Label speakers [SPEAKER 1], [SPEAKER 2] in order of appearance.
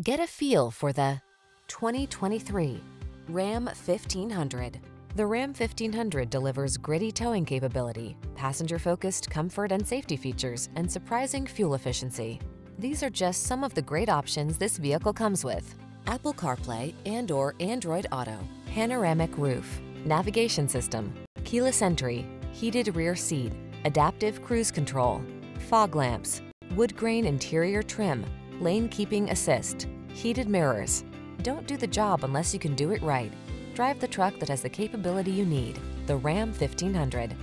[SPEAKER 1] Get a feel for the 2023 Ram 1500. The Ram 1500 delivers gritty towing capability, passenger-focused comfort and safety features, and surprising fuel efficiency. These are just some of the great options this vehicle comes with. Apple CarPlay and or Android Auto, panoramic roof, navigation system, keyless entry, heated rear seat, adaptive cruise control, fog lamps, wood grain interior trim, lane keeping assist, heated mirrors. Don't do the job unless you can do it right. Drive the truck that has the capability you need. The Ram 1500.